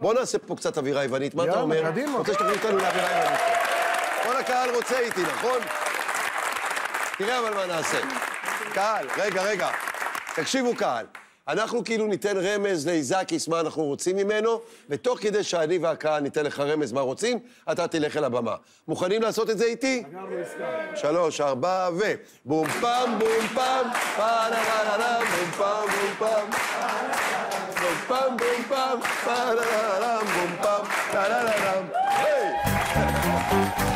בוא נעשה פה קצת אווירה יוונית, מה אתה יאללה, אומר? קדימה. רוצה שתכניס אותנו לאווירה יוונית. כל הקהל רוצה איתי, נכון? תראה אבל מה נעשה. קהל, רגע, רגע. תקשיבו קהל. אנחנו כאילו ניתן רמז לאיזקיס מה אנחנו רוצים ממנו, ותוך כדי שאני והקהל ניתן לך רמז מה רוצים, אתה תלך אל הבמה. מוכנים לעשות את זה איתי? שלוש, ארבע, ו... בום פעם, בום פעם, פה-לה-לה-לה-לה, בום פעם, בום פעם. בום פעם, pam bum pam, pa da da bum pam, da da da dum. Hey!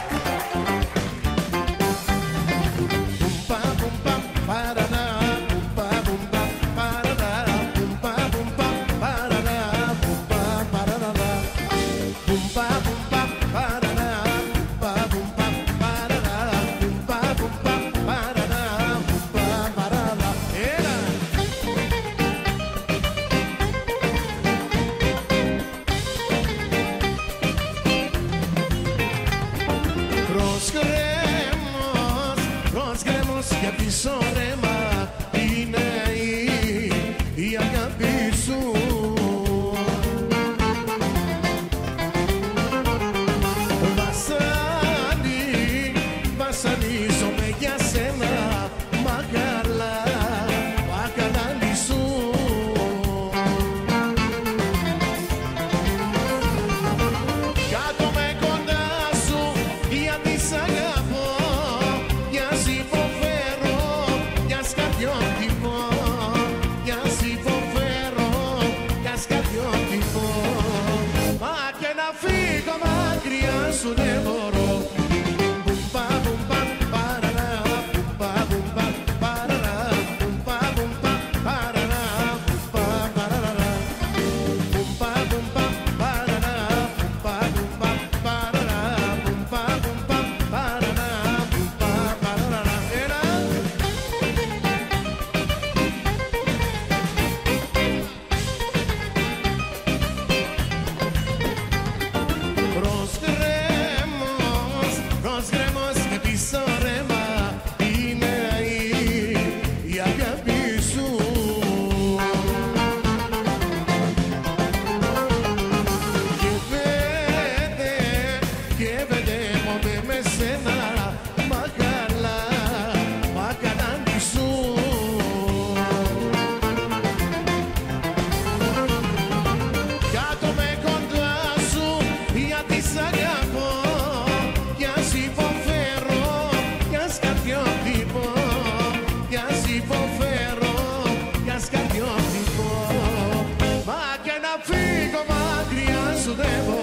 Για πίσω ρέμα Είναι η, η αγάπη σου tempo